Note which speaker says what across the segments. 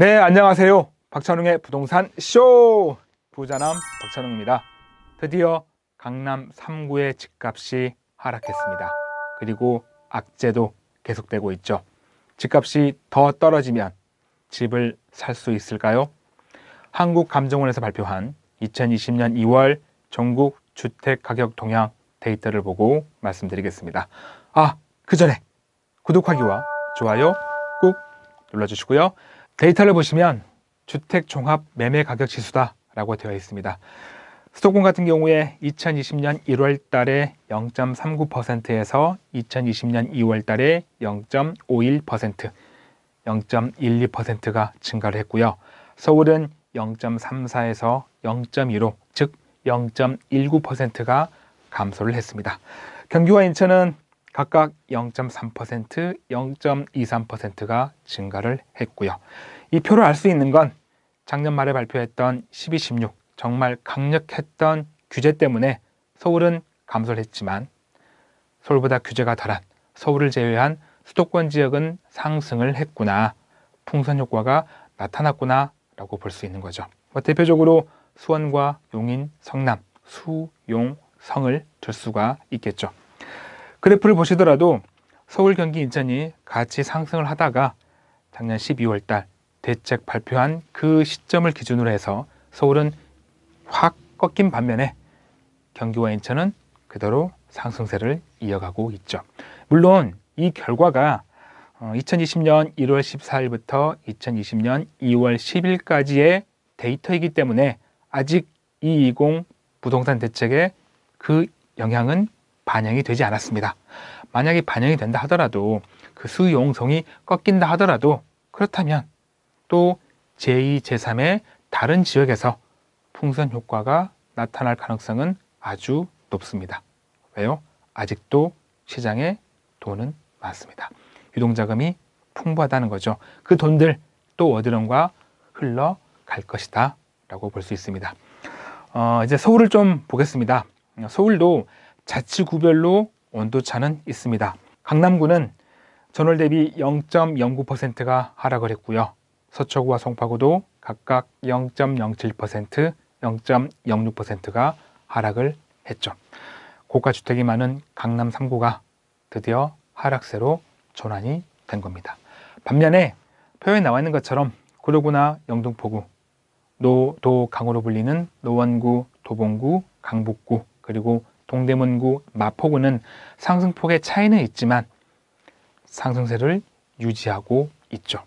Speaker 1: 네, 안녕하세요. 박찬웅의 부동산 쇼! 부자남 박찬웅입니다. 드디어 강남 3구의 집값이 하락했습니다. 그리고 악재도 계속되고 있죠. 집값이 더 떨어지면 집을 살 수 있을까요? 한국감정원에서 발표한 2020년 2월 전국 주택 가격 동향 데이터를 보고 말씀드리겠습니다. 아, 그 전에 구독하기와 좋아요 꾹 눌러주시고요. 데이터를 보시면 주택 종합 매매 가격 지수다 라고 되어 있습니다. 수도권 같은 경우에 2020년 1월 달에 0.39%에서 2020년 2월 달에 0.51%, 0.12%가 증가를 했고요. 서울은 0.34에서 0.15, 즉 0.19%가 감소를 했습니다. 경기와 인천은 각각 0.3%, 0.23%가 증가를 했고요. 이 표를 알 수 있는 건 작년 말에 발표했던 12.16 정말 강력했던 규제 때문에 서울은 감소를 했지만 서울보다 규제가 덜한 서울을 제외한 수도권 지역은 상승을 했구나. 풍선 효과가 나타났구나 라고 볼 수 있는 거죠. 뭐 대표적으로 수원과 용인, 성남, 수, 용, 성을 들 수가 있겠죠. 그래프를 보시더라도 서울, 경기, 인천이 같이 상승을 하다가 작년 12월 달 대책 발표한 그 시점을 기준으로 해서 서울은 확 꺾인 반면에 경기와 인천은 그대로 상승세를 이어가고 있죠. 물론 이 결과가 2020년 1월 14일부터 2020년 2월 10일까지의 데이터이기 때문에 아직 220 부동산 대책에 그 영향은 반영이 되지 않았습니다. 만약에 반영이 된다 하더라도 그 수용성이 꺾인다 하더라도 그렇다면 또 제2, 제3의 다른 지역에서 풍선 효과가 나타날 가능성은 아주 높습니다. 왜요? 아직도 시장에 돈은 많습니다. 유동자금이 풍부하다는 거죠. 그 돈들 또 어디론가 흘러갈 것이다 라고 볼 수 있습니다. 어, 이제 서울을 좀 보겠습니다. 서울도 자치구별로 온도차는 있습니다. 강남구는 전월 대비 0.09%가 하락을 했고요. 서초구와 송파구도 각각 0.07%, 0.06%가 하락을 했죠. 고가 주택이 많은 강남 3구가 드디어 하락세로 전환이 된 겁니다. 반면에 표에 나와 있는 것처럼 구로구나 영등포구, 노도 강으로 불리는 노원구, 도봉구, 강북구, 그리고 동대문구, 마포구는 상승폭의 차이는 있지만 상승세를 유지하고 있죠.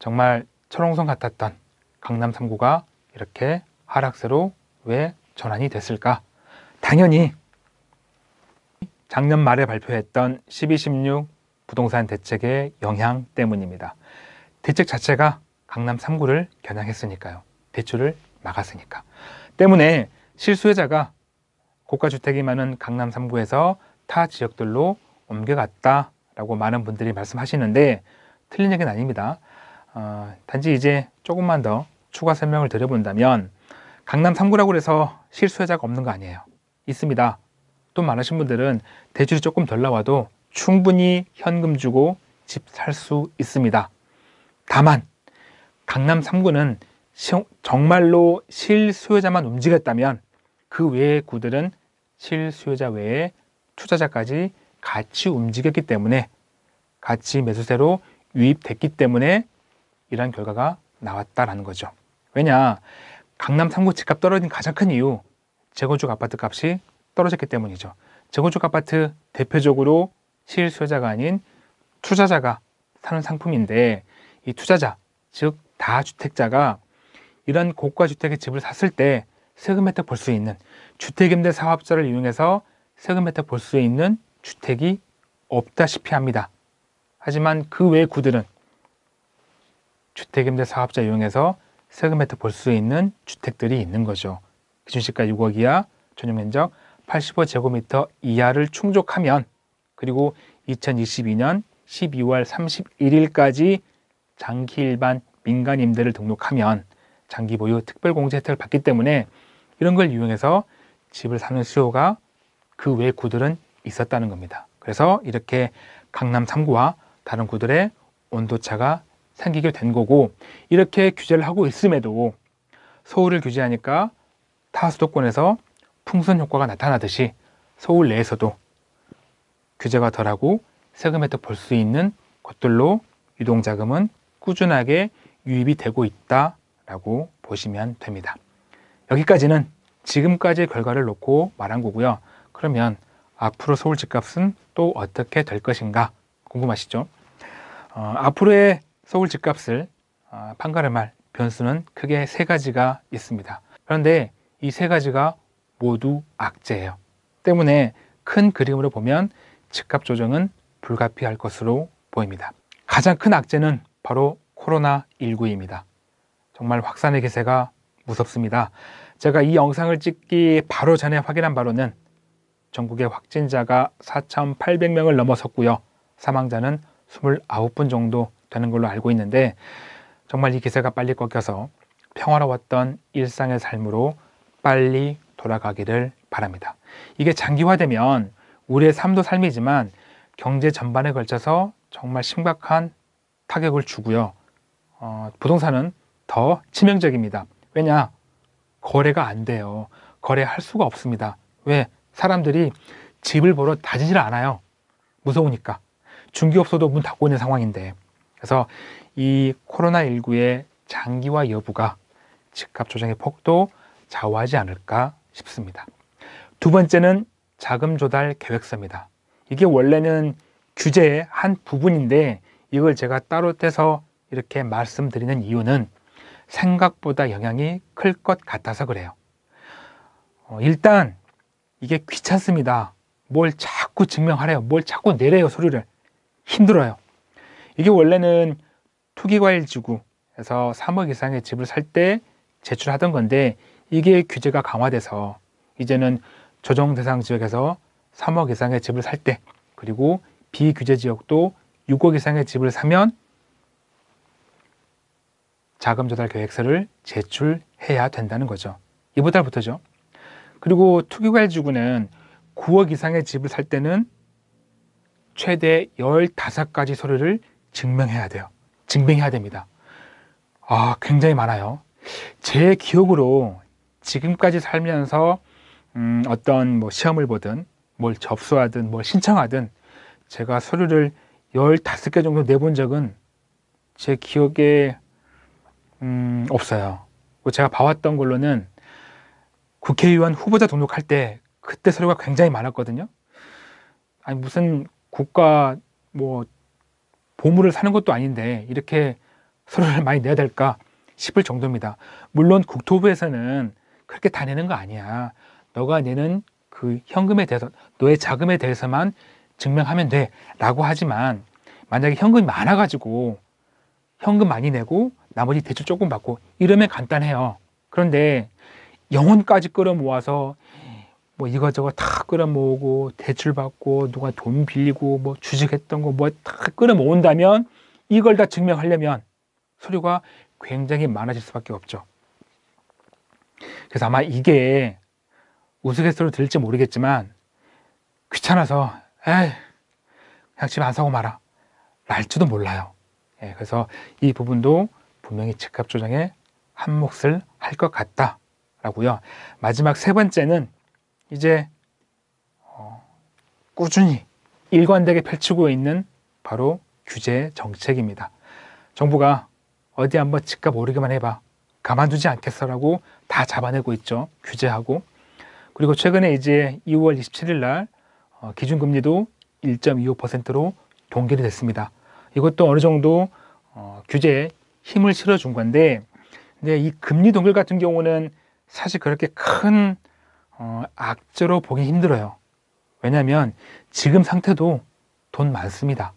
Speaker 1: 정말 철옹성 같았던 강남 3구가 이렇게 하락세로 왜 전환이 됐을까? 당연히 작년 말에 발표했던 12.16 부동산 대책의 영향 때문입니다. 대책 자체가 강남 3구를 겨냥했으니까요. 대출을 막았으니까. 때문에 실수요자가 고가주택이 많은 강남 3구에서 타 지역들로 옮겨갔다라고 많은 분들이 말씀하시는데 틀린 얘기는 아닙니다. 어, 단지 이제 조금만 더 추가 설명을 드려본다면 강남 3구라고 해서 실수요자가 없는 거 아니에요. 있습니다. 또 많으신 분들은 대출이 조금 덜 나와도 충분히 현금 주고 집 살 수 있습니다. 다만 강남 3구는 정말로 실수요자만 움직였다면 그 외의 구들은 실수요자 외에 투자자까지 같이 움직였기 때문에 같이 매수세로 유입됐기 때문에 이러한 결과가 나왔다라는 거죠. 왜냐 강남 3구 집값 떨어진 가장 큰 이유 재건축 아파트 값이 떨어졌기 때문이죠. 재건축 아파트 대표적으로 실수요자가 아닌 투자자가 사는 상품인데 이 투자자 즉 다주택자가 이런 고가 주택의 집을 샀을 때 세금 혜택 볼 수 있는 주택임대 사업자를 이용해서 세금 혜택 볼 수 있는 주택이 없다시피 합니다. 하지만 그 외 구들은 주택임대 사업자 이용해서 세금 혜택 볼 수 있는 주택들이 있는 거죠. 기준시가 6억 이하, 전용 면적 85제곱미터 이하를 충족하면 그리고 2022년 12월 31일까지 장기 일반 민간 임대를 등록하면 장기 보유 특별 공제 혜택을 받기 때문에 이런 걸 이용해서 집을 사는 수요가 그 외 구들은 있었다는 겁니다. 그래서 이렇게 강남 3구와 다른 구들의 온도차가 생기게 된 거고 이렇게 규제를 하고 있음에도 서울을 규제하니까 타 수도권에서 풍선 효과가 나타나듯이 서울 내에서도 규제가 덜하고 세금 혜택 볼수 있는 것들로 유동자금은 꾸준하게 유입이 되고 있다라고 보시면 됩니다. 여기까지는 지금까지의 결과를 놓고 말한 거고요. 그러면 앞으로 서울 집값은 또 어떻게 될 것인가 궁금하시죠? 어, 앞으로의 서울 집값을 어, 판가름 할 변수는 크게 세 가지가 있습니다. 그런데 이 세 가지가 모두 악재예요. 때문에 큰 그림으로 보면 집값 조정은 불가피할 것으로 보입니다. 가장 큰 악재는 바로 코로나19입니다. 정말 확산의 기세가 무섭습니다. 제가 이 영상을 찍기 바로 전에 확인한 바로는 전국의 확진자가 4,800명을 넘어섰고요. 사망자는 29분 정도 되는 걸로 알고 있는데 정말 이 기세가 빨리 꺾여서 평화로웠던 일상의 삶으로 빨리 돌아가기를 바랍니다. 이게 장기화되면 우리의 삶도 삶이지만 경제 전반에 걸쳐서 정말 심각한 타격을 주고요. 어, 부동산은 더 치명적입니다. 왜냐? 거래가 안 돼요. 거래할 수가 없습니다. 왜? 사람들이 집을 보러 다니질 않아요. 무서우니까. 중개업소도 문 닫고 있는 상황인데. 그래서 이 코로나19의 장기화 여부가 집값 조정의 폭도 좌우하지 않을까 싶습니다. 두 번째는 자금 조달 계획서입니다. 이게 원래는 규제의 한 부분인데 이걸 제가 따로 떼서 이렇게 말씀드리는 이유는 생각보다 영향이 클 것 같아서 그래요. 어, 일단 이게 귀찮습니다. 뭘 자꾸 증명하래요. 뭘 자꾸 내래요. 소리를. 힘들어요. 이게 원래는 투기과일지구에서 3억 이상의 집을 살 때 제출하던 건데 이게 규제가 강화돼서 이제는 조정 대상 지역에서 3억 이상의 집을 살 때 그리고 비규제 지역도 6억 이상의 집을 사면 자금 조달 계획서를 제출해야 된다는 거죠. 이번 달부터죠. 그리고 투기과일지구는 9억 이상의 집을 살 때는 최대 15가지 서류를 증명해야 돼요. 증명해야 됩니다. 아, 굉장히 많아요. 제 기억으로 지금까지 살면서 음, 어떤 뭐 시험을 보든 뭘 접수하든 뭘 신청하든 제가 서류를 15개 정도 내본 적은 제 기억에 음, 없어요. 제가 봐왔던 걸로는 국회의원 후보자 등록할 때 그때 서류가 굉장히 많았거든요. 아니 무슨 국가 뭐 보물을 사는 것도 아닌데 이렇게 서류를 많이 내야 될까 싶을 정도입니다. 물론 국토부에서는 그렇게 다 내는 거 아니야. 너가 내는 그 현금에 대해서 너의 자금에 대해서만 증명하면 돼라고 하지만 만약에 현금이 많아가지고 현금 많이 내고 나머지 대출 조금 받고 이러면 간단해요. 그런데 영혼까지 끌어모아서 뭐 이것저것 다 끌어모으고 대출 받고 누가 돈 빌리고 뭐 주식했던 거 뭐 다 끌어모은다면 이걸 다 증명하려면 서류가 굉장히 많아질 수밖에 없죠. 그래서 아마 이게 우스갯소리로 들릴지 모르겠지만 귀찮아서 에이 그냥 집 안 사고 말아 날지도 몰라요. 예, 그래서 이 부분도 분명히 집값 조정에 한 몫을 할 것 같다라고요. 마지막 세 번째는 이제 어, 꾸준히 일관되게 펼치고 있는 바로 규제 정책입니다. 정부가 어디 한번 집값 오르기만 해봐 가만두지 않겠어라고 다 잡아내고 있죠. 규제하고 그리고 최근에 이제 2월 27일 날 어, 기준금리도 1.25%로 동결이 됐습니다. 이것도 어느 정도 어, 규제에 힘을 실어준 건데 근데 이 금리 동결 같은 경우는 사실 그렇게 큰 어, 악재로 보기 힘들어요. 왜냐하면 지금 상태도 돈 많습니다.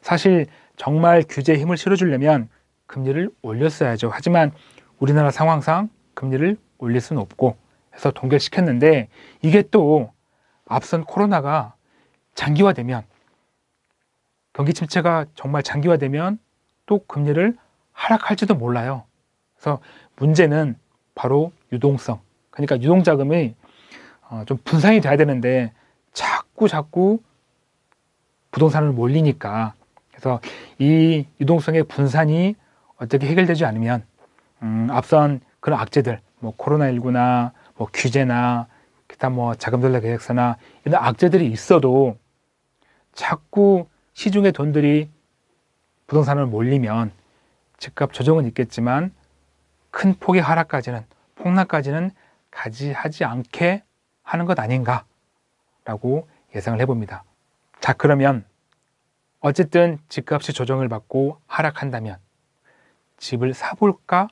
Speaker 1: 사실 정말 규제에 힘을 실어주려면 금리를 올렸어야죠. 하지만 우리나라 상황상 금리를 올릴 수는 없고 해서 동결시켰는데 이게 또 앞선 코로나가 장기화되면 경기 침체가 정말 장기화되면 또 금리를 하락할지도 몰라요. 그래서 문제는 바로 유동성. 그러니까 유동자금이 어, 좀 분산이 돼야 되는데 자꾸 자꾸 부동산을 몰리니까 그래서 이 유동성의 분산이 어떻게 해결되지 않으면 음, 앞선 그런 악재들 뭐 코로나19나 뭐 규제나 기타 뭐 자금 전략 계획서나 이런 악재들이 있어도 자꾸 시중에 돈들이 부동산으로 몰리면 집값 조정은 있겠지만 큰 폭의 하락까지는 폭락까지는 가지 하지 않게 하는 것 아닌가라고 예상을 해봅니다. 자 그러면 어쨌든 집값이 조정을 받고 하락한다면 집을 사볼까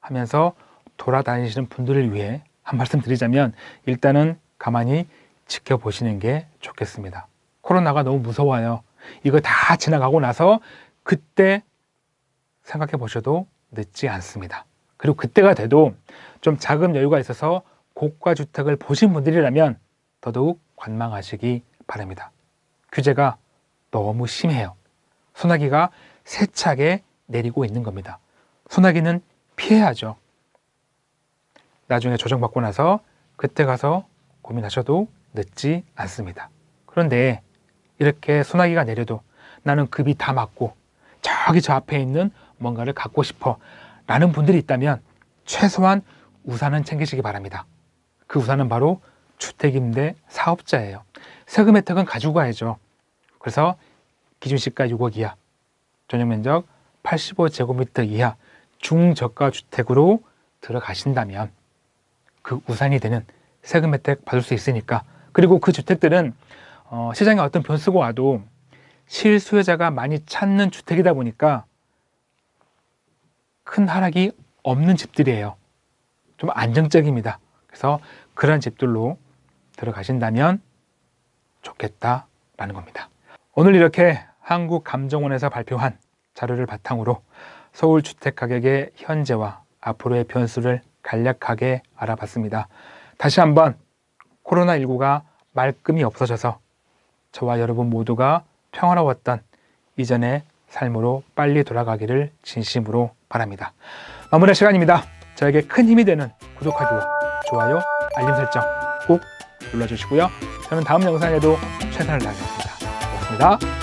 Speaker 1: 하면서 돌아다니시는 분들을 위해 한 말씀 드리자면 일단은 가만히 지켜보시는 게 좋겠습니다. 코로나가 너무 무서워요. 이거 다 지나가고 나서 그때 생각해 보셔도 늦지 않습니다. 그리고 그때가 돼도 좀 자금 여유가 있어서 고가 주택을 보신 분들이라면 더더욱 관망하시기 바랍니다. 규제가 너무 심해요. 소나기가 세차게 내리고 있는 겁니다. 소나기는 피해야죠. 나중에 조정받고 나서 그때 가서 고민하셔도 늦지 않습니다. 그런데 이렇게 소나기가 내려도 나는 급이 다 맞고 저기 저 앞에 있는 뭔가를 갖고 싶어 라는 분들이 있다면 최소한 우산은 챙기시기 바랍니다. 그 우산은 바로 주택임대 사업자예요. 세금 혜택은 가지고 가야죠. 그래서 기준시가 6억 이하, 전용 면적 85제곱미터 이하 중저가 주택으로 들어가신다면 그 우산이 되는 세금 혜택 받을 수 있으니까 그리고 그 주택들은 어, 시장에 어떤 변수가 와도 실수요자가 많이 찾는 주택이다 보니까 큰 하락이 없는 집들이에요. 좀 안정적입니다. 그래서 그런 집들로 들어가신다면 좋겠다라는 겁니다. 오늘 이렇게 한국감정원에서 발표한 자료를 바탕으로 서울 주택 가격의 현재와 앞으로의 변수를 간략하게 알아봤습니다. 다시 한번 코로나19가 말끔히 없어져서 저와 여러분 모두가 평화로웠던 이전의 삶으로 빨리 돌아가기를 진심으로 바랍니다. 마무리 시간입니다. 저에게 큰 힘이 되는 구독하기와 좋아요, 알림 설정 꼭 눌러주시고요. 저는 다음 영상에도 최선을 다하겠습니다. 고맙습니다.